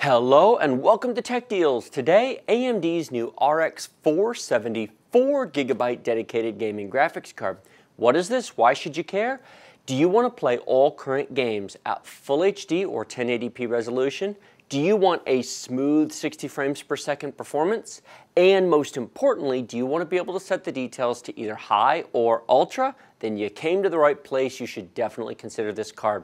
Hello and welcome to Tech Deals. Today, AMD's new RX 470 4GB dedicated gaming graphics card. What is this? Why should you care? Do you want to play all current games at Full HD or 1080p resolution? Do you want a smooth 60 frames per second performance? And most importantly, do you want to be able to set the details to either high or ultra? Then you came to the right place. You should definitely consider this card.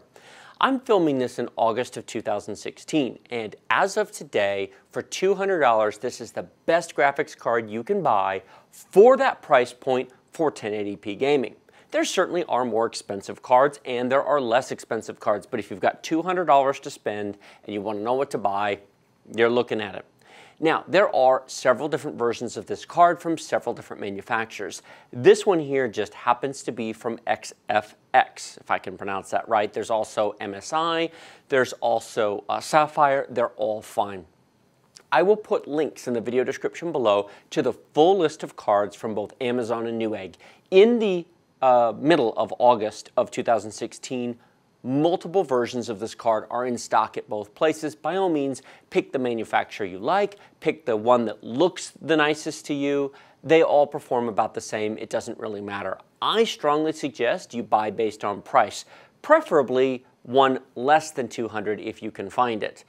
I'm filming this in August of 2016, and as of today, for $200, this is the best graphics card you can buy for that price point for 1080p gaming. There certainly are more expensive cards and there are less expensive cards, but if you've got $200 to spend and you want to know what to buy, you're looking at it. Now, there are several different versions of this card from several different manufacturers. This one here just happens to be from XFX, if I can pronounce that right. There's also MSI, there's also uh, Sapphire, they're all fine. I will put links in the video description below to the full list of cards from both Amazon and Newegg. In the uh, middle of August of 2016, Multiple versions of this card are in stock at both places. By all means, pick the manufacturer you like, pick the one that looks the nicest to you. They all perform about the same. It doesn't really matter. I strongly suggest you buy based on price, preferably one less than 200 if you can find it.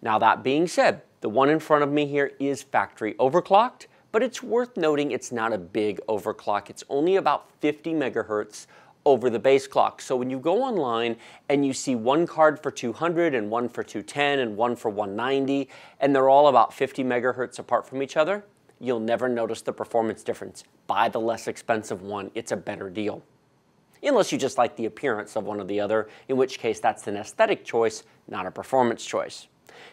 Now that being said, the one in front of me here is factory overclocked, but it's worth noting it's not a big overclock. It's only about 50 megahertz over the base clock. So when you go online and you see one card for 200 and one for 210 and one for 190, and they're all about 50 megahertz apart from each other, you'll never notice the performance difference. Buy the less expensive one, it's a better deal. Unless you just like the appearance of one or the other, in which case that's an aesthetic choice, not a performance choice.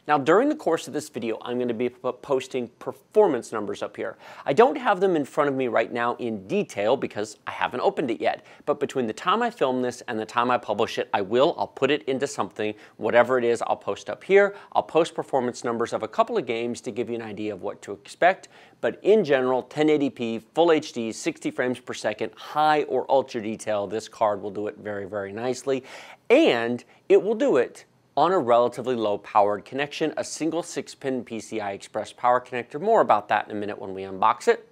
Now during the course of this video, I'm going to be posting performance numbers up here. I don't have them in front of me right now in detail because I haven't opened it yet, but between the time I film this and the time I publish it, I will, I'll put it into something, whatever it is, I'll post up here. I'll post performance numbers of a couple of games to give you an idea of what to expect, but in general, 1080p, full HD, 60 frames per second, high or ultra detail, this card will do it very, very nicely, and it will do it on a relatively low powered connection, a single 6-pin PCI Express power connector. More about that in a minute when we unbox it.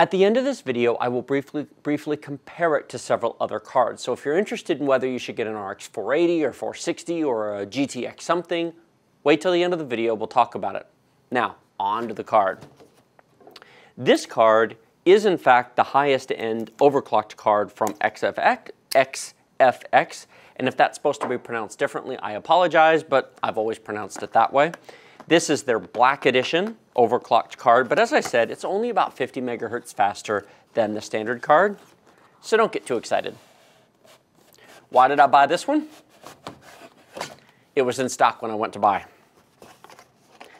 At the end of this video, I will briefly, briefly compare it to several other cards. So if you're interested in whether you should get an RX 480 or 460 or a GTX something, wait till the end of the video, we'll talk about it. Now, on to the card. This card is in fact the highest end overclocked card from XFX, XFX and if that's supposed to be pronounced differently, I apologize, but I've always pronounced it that way. This is their black edition overclocked card, but as I said, it's only about 50 megahertz faster than the standard card, so don't get too excited. Why did I buy this one? It was in stock when I went to buy.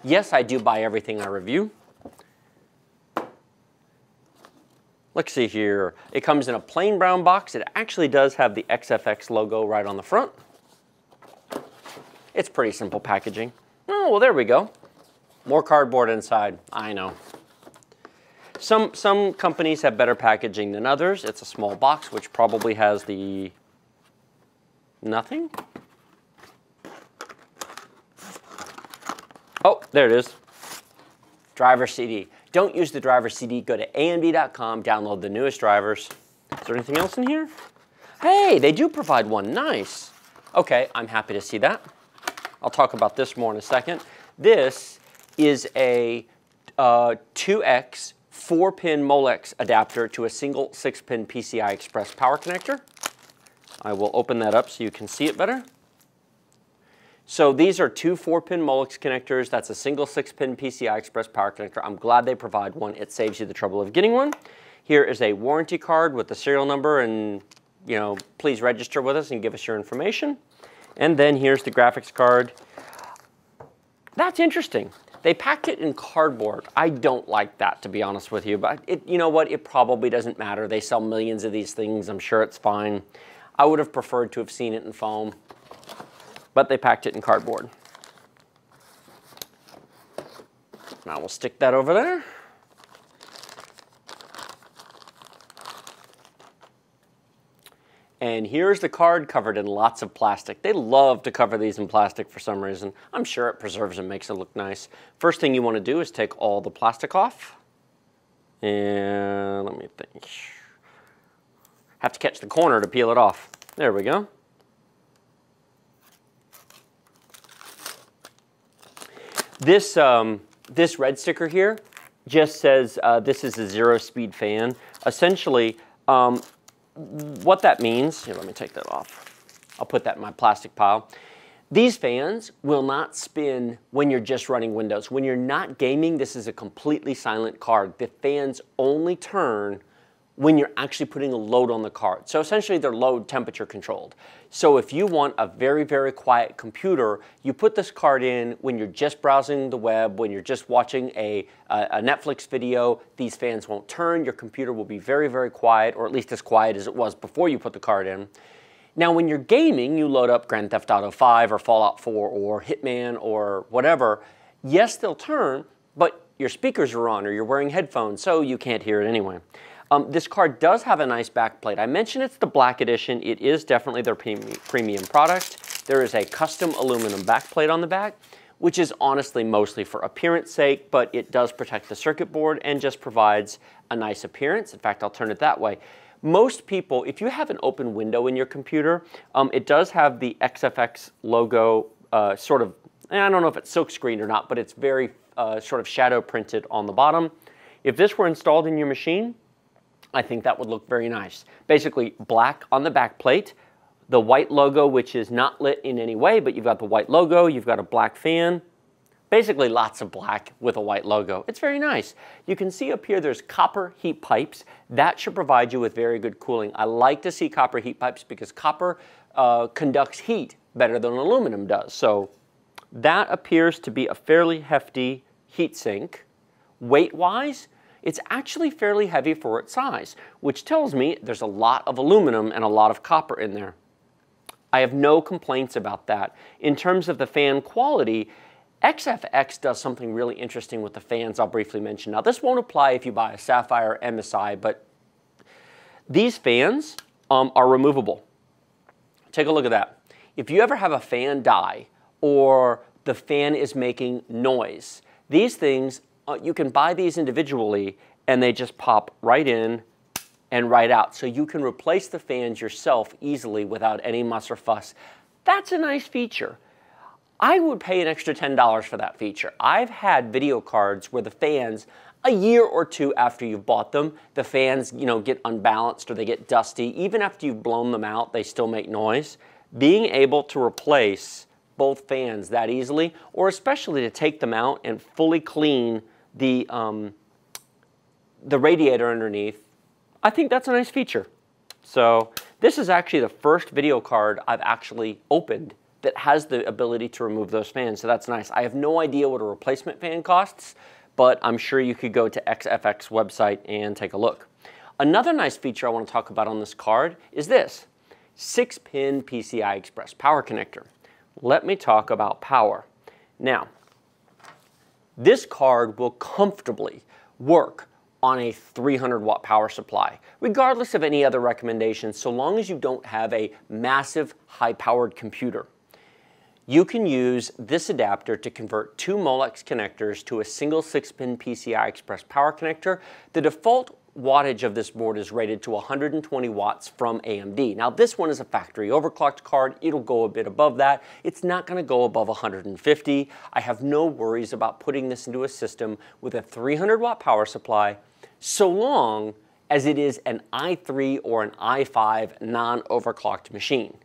Yes, I do buy everything I review, Let's see here. It comes in a plain brown box. It actually does have the XFX logo right on the front. It's pretty simple packaging. Oh, well, there we go. More cardboard inside. I know. Some, some companies have better packaging than others. It's a small box, which probably has the nothing. Oh, there it is. Driver CD. Don't use the driver CD. Go to AMD.com, download the newest drivers. Is there anything else in here? Hey, they do provide one. Nice. Okay, I'm happy to see that. I'll talk about this more in a second. This is a uh, 2X 4-pin Molex adapter to a single 6-pin PCI Express power connector. I will open that up so you can see it better. So these are two 4-pin Molex connectors. That's a single 6-pin PCI Express power connector. I'm glad they provide one. It saves you the trouble of getting one. Here is a warranty card with the serial number and, you know, please register with us and give us your information. And then here's the graphics card. That's interesting. They packed it in cardboard. I don't like that, to be honest with you. But it, you know what? It probably doesn't matter. They sell millions of these things. I'm sure it's fine. I would have preferred to have seen it in foam but they packed it in cardboard. Now we'll stick that over there. And here's the card covered in lots of plastic. They love to cover these in plastic for some reason. I'm sure it preserves and makes it look nice. First thing you want to do is take all the plastic off. And let me think. Have to catch the corner to peel it off. There we go. This, um, this red sticker here just says uh, this is a zero speed fan. Essentially, um, what that means, here, let me take that off. I'll put that in my plastic pile. These fans will not spin when you're just running Windows. When you're not gaming, this is a completely silent card. The fans only turn when you're actually putting a load on the card. So essentially they're load temperature controlled. So if you want a very, very quiet computer, you put this card in when you're just browsing the web, when you're just watching a, a, Netflix video, these fans won't turn, your computer will be very, very quiet, or at least as quiet as it was before you put the card in. Now when you're gaming, you load up Grand Theft Auto 5 or Fallout 4 or Hitman or whatever, yes, they'll turn, but your speakers are on or you're wearing headphones, so you can't hear it anyway. Um, this card does have a nice backplate. I mentioned it's the black edition. It is definitely their premium product. There is a custom aluminum backplate on the back, which is honestly mostly for appearance sake, but it does protect the circuit board and just provides a nice appearance. In fact, I'll turn it that way. Most people, if you have an open window in your computer, um, it does have the XFX logo uh, sort of, I don't know if it's silkscreen or not, but it's very uh, sort of shadow printed on the bottom. If this were installed in your machine, I think that would look very nice. Basically black on the back plate, the white logo which is not lit in any way, but you've got the white logo, you've got a black fan, basically lots of black with a white logo. It's very nice. You can see up here there's copper heat pipes. That should provide you with very good cooling. I like to see copper heat pipes because copper uh, conducts heat better than aluminum does. So that appears to be a fairly hefty heat sink. Weight-wise, it's actually fairly heavy for its size, which tells me there's a lot of aluminum and a lot of copper in there. I have no complaints about that. In terms of the fan quality, XFX does something really interesting with the fans I'll briefly mention. Now this won't apply if you buy a Sapphire MSI, but these fans um, are removable. Take a look at that. If you ever have a fan die or the fan is making noise, these things uh, you can buy these individually and they just pop right in and right out. So you can replace the fans yourself easily without any muss or fuss. That's a nice feature. I would pay an extra $10 for that feature. I've had video cards where the fans, a year or two after you've bought them, the fans you know, get unbalanced or they get dusty. Even after you've blown them out, they still make noise. Being able to replace both fans that easily, or especially to take them out and fully clean the, um, the radiator underneath, I think that's a nice feature. So this is actually the first video card I've actually opened that has the ability to remove those fans, so that's nice. I have no idea what a replacement fan costs, but I'm sure you could go to XFX website and take a look. Another nice feature I want to talk about on this card is this, 6-pin PCI Express power connector. Let me talk about power. Now, this card will comfortably work on a 300 watt power supply, regardless of any other recommendations, so long as you don't have a massive high powered computer. You can use this adapter to convert two Molex connectors to a single 6-pin PCI Express power connector. The default wattage of this board is rated to 120 watts from AMD. Now this one is a factory overclocked card. It'll go a bit above that. It's not gonna go above 150. I have no worries about putting this into a system with a 300 watt power supply so long as it is an i3 or an i5 non-overclocked machine.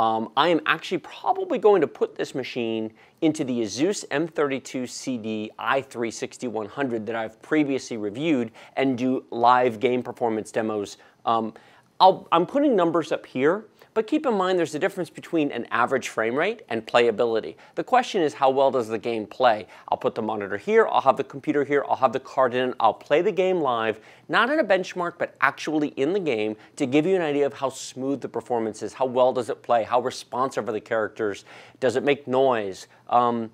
Um, I am actually probably going to put this machine into the Asus M32 CD i3-6100 that I've previously reviewed and do live game performance demos. Um, i am putting numbers up here but keep in mind there's a difference between an average frame rate and playability. The question is how well does the game play? I'll put the monitor here, I'll have the computer here, I'll have the card in, I'll play the game live, not in a benchmark, but actually in the game to give you an idea of how smooth the performance is, how well does it play, how responsive are the characters, does it make noise? Um,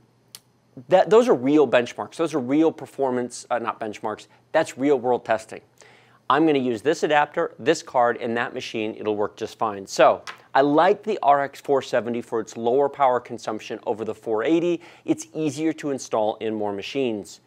that, those are real benchmarks. Those are real performance, uh, not benchmarks, that's real world testing. I'm going to use this adapter, this card, and that machine. It'll work just fine. So I like the RX 470 for its lower power consumption over the 480. It's easier to install in more machines.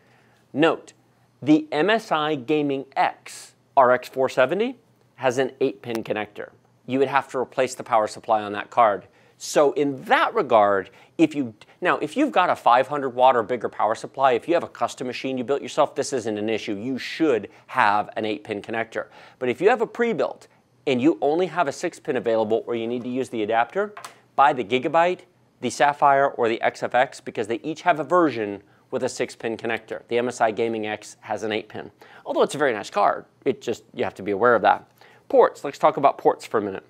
Note, the MSI Gaming X RX 470 has an 8-pin connector. You would have to replace the power supply on that card. So in that regard, if you now if you've got a 500 watt or bigger power supply, if you have a custom machine you built yourself, this isn't an issue. You should have an 8-pin connector. But if you have a pre-built and you only have a 6-pin available or you need to use the adapter, buy the Gigabyte, the Sapphire, or the XFX because they each have a version with a 6-pin connector. The MSI Gaming X has an 8-pin. Although it's a very nice card, it just you have to be aware of that. Ports, let's talk about ports for a minute.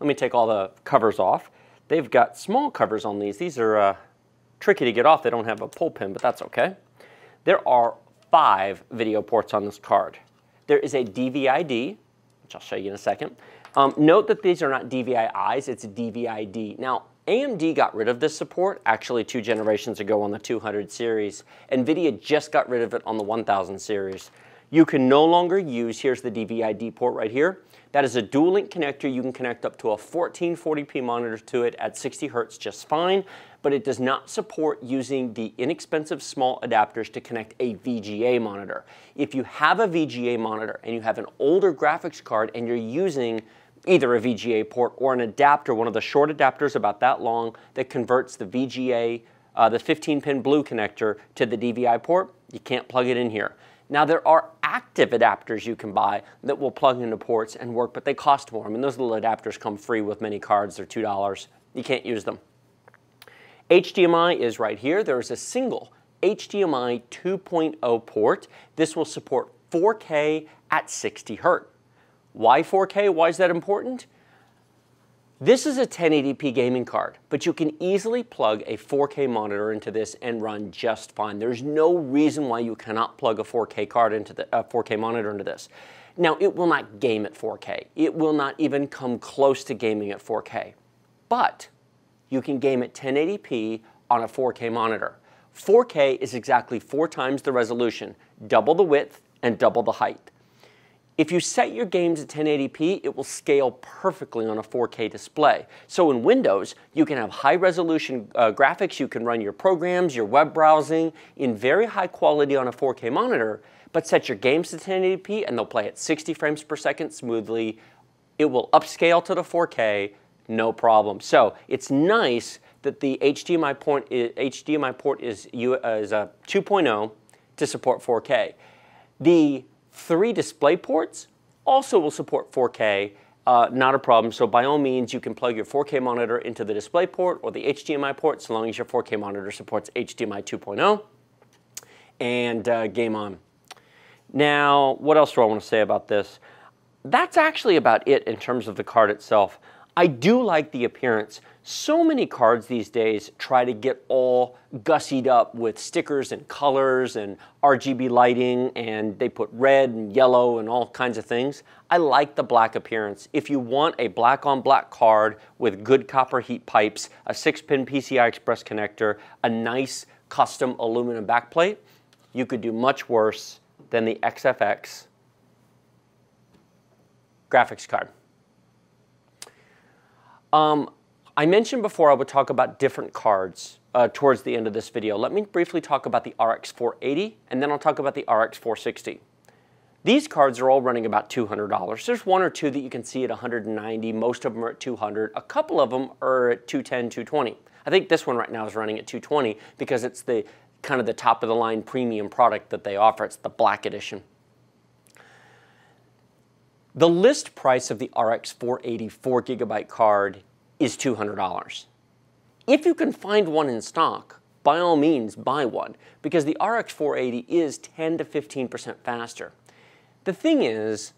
Let me take all the covers off. They've got small covers on these. These are uh, tricky to get off. They don't have a pull pin, but that's okay. There are five video ports on this card. There is a DVI-D, which I'll show you in a second. Um, note that these are not DVI-Is, it's DVI-D. Now, AMD got rid of this support actually two generations ago on the 200 series. NVIDIA just got rid of it on the 1000 series. You can no longer use, here's the DVI-D port right here. That is a dual link connector. You can connect up to a 1440p monitor to it at 60 hertz just fine, but it does not support using the inexpensive small adapters to connect a VGA monitor. If you have a VGA monitor and you have an older graphics card and you're using either a VGA port or an adapter, one of the short adapters about that long that converts the VGA, uh, the 15-pin blue connector to the DVI port, you can't plug it in here. Now there are active adapters you can buy that will plug into ports and work, but they cost more. I mean, those little adapters come free with many cards. They're $2. You can't use them. HDMI is right here. There is a single HDMI 2.0 port. This will support 4K at 60 hertz. Why 4K? Why is that important? This is a 1080p gaming card, but you can easily plug a 4K monitor into this and run just fine. There's no reason why you cannot plug a 4K card into the a 4K monitor into this. Now, it will not game at 4K. It will not even come close to gaming at 4K. But you can game at 1080p on a 4K monitor. 4K is exactly four times the resolution, double the width and double the height. If you set your games at 1080p, it will scale perfectly on a 4K display. So in Windows, you can have high resolution uh, graphics, you can run your programs, your web browsing in very high quality on a 4K monitor, but set your games to 1080p and they'll play at 60 frames per second smoothly. It will upscale to the 4K, no problem. So it's nice that the HDMI uh, port is, HDMI uh, port is, is a 2.0 to support 4K. The Three display ports also will support 4K, uh, not a problem. So by all means, you can plug your 4K monitor into the display port or the HDMI port, so long as your 4K monitor supports HDMI 2.0, and uh, game on. Now, what else do I want to say about this? That's actually about it in terms of the card itself. I do like the appearance. So many cards these days try to get all gussied up with stickers and colors and RGB lighting and they put red and yellow and all kinds of things. I like the black appearance. If you want a black on black card with good copper heat pipes, a six pin PCI Express connector, a nice custom aluminum backplate, you could do much worse than the XFX graphics card. Um, I mentioned before I would talk about different cards uh, towards the end of this video. Let me briefly talk about the RX 480 and then I'll talk about the RX 460. These cards are all running about $200. There's one or two that you can see at 190. Most of them are at 200. A couple of them are at 210, 220. I think this one right now is running at 220 because it's the kind of the top of the line premium product that they offer. It's the black edition. The list price of the RX 480 4 gigabyte card is $200. If you can find one in stock, by all means buy one because the RX 480 is 10 to 15% faster. The thing is,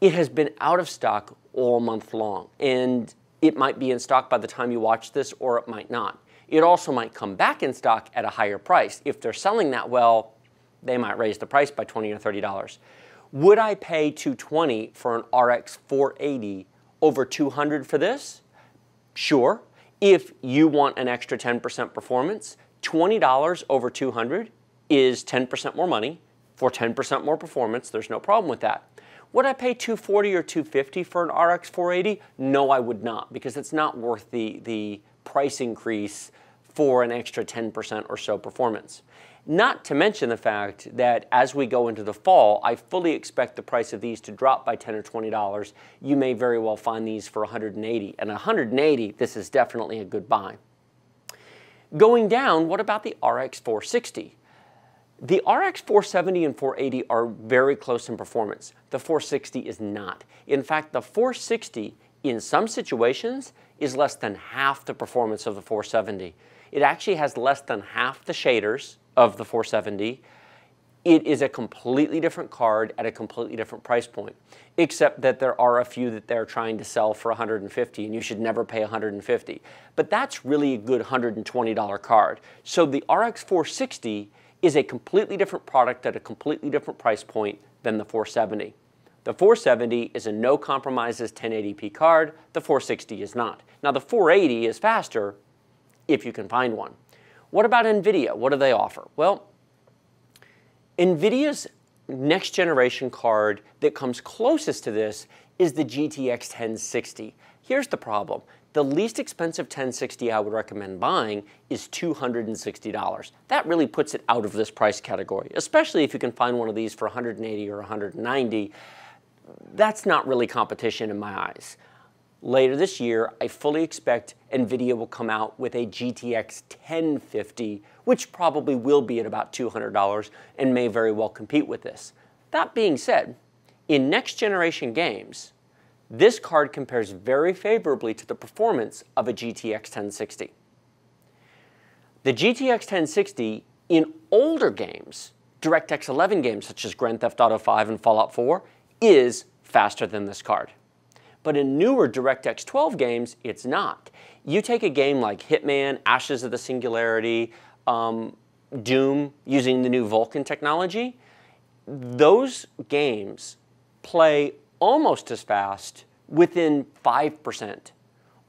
it has been out of stock all month long and it might be in stock by the time you watch this or it might not. It also might come back in stock at a higher price. If they're selling that well, they might raise the price by 20 or $30. Would I pay 220 for an RX 480 over 200 for this? Sure. If you want an extra 10% performance, $20 over 200 is 10% more money, For 10% more performance, there's no problem with that. Would I pay 240 or 250 for an RX 480? No, I would not, because it's not worth the, the price increase for an extra 10% or so performance. Not to mention the fact that as we go into the fall, I fully expect the price of these to drop by 10 or $20. You may very well find these for 180. And 180, this is definitely a good buy. Going down, what about the RX 460? The RX 470 and 480 are very close in performance. The 460 is not. In fact, the 460 in some situations is less than half the performance of the 470. It actually has less than half the shaders of the 470. It is a completely different card at a completely different price point, except that there are a few that they're trying to sell for 150 and you should never pay 150. But that's really a good $120 card. So the RX 460 is a completely different product at a completely different price point than the 470. The 470 is a no compromises 1080p card, the 460 is not. Now the 480 is faster if you can find one. What about NVIDIA? What do they offer? Well, NVIDIA's next generation card that comes closest to this is the GTX 1060. Here's the problem. The least expensive 1060 I would recommend buying is $260. That really puts it out of this price category, especially if you can find one of these for 180 or 190. That's not really competition in my eyes. Later this year, I fully expect NVIDIA will come out with a GTX 1050, which probably will be at about $200 and may very well compete with this. That being said, in next generation games, this card compares very favorably to the performance of a GTX 1060. The GTX 1060 in older games, DirectX 11 games such as Grand Theft Auto 5 and Fallout 4, is faster than this card. But in newer DirectX 12 games, it's not. You take a game like Hitman, Ashes of the Singularity, um, Doom, using the new Vulkan technology, those games play almost as fast within 5%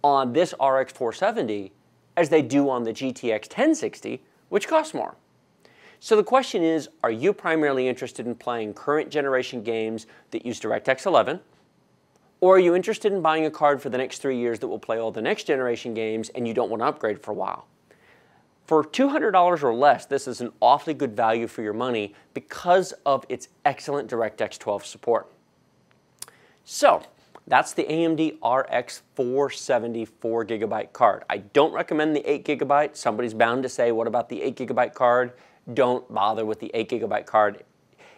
on this RX 470 as they do on the GTX 1060, which costs more. So the question is, are you primarily interested in playing current generation games that use DirectX 11? Or are you interested in buying a card for the next three years that will play all the next generation games and you don't want to upgrade for a while? For $200 or less, this is an awfully good value for your money because of its excellent DirectX 12 support. So that's the AMD RX 470 4 gigabyte card. I don't recommend the 8 gigabyte. Somebody's bound to say, what about the 8 gigabyte card? Don't bother with the 8 gigabyte card.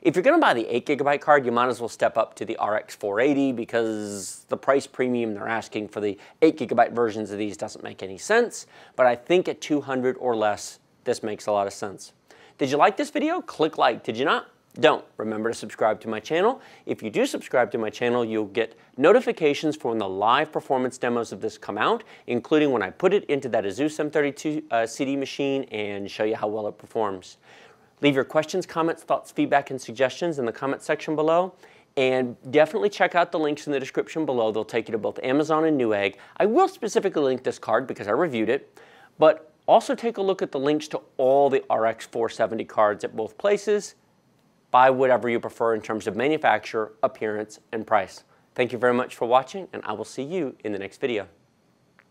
If you're going to buy the 8 gigabyte card, you might as well step up to the RX 480 because the price premium they're asking for the 8 gigabyte versions of these doesn't make any sense. But I think at 200 or less, this makes a lot of sense. Did you like this video? Click like. Did you not? Don't. Remember to subscribe to my channel. If you do subscribe to my channel, you'll get notifications for when the live performance demos of this come out, including when I put it into that Asus M32 uh, CD machine and show you how well it performs. Leave your questions, comments, thoughts, feedback, and suggestions in the comment section below. And definitely check out the links in the description below. They'll take you to both Amazon and Newegg. I will specifically link this card because I reviewed it, but also take a look at the links to all the RX 470 cards at both places Buy whatever you prefer in terms of manufacturer, appearance, and price. Thank you very much for watching, and I will see you in the next video.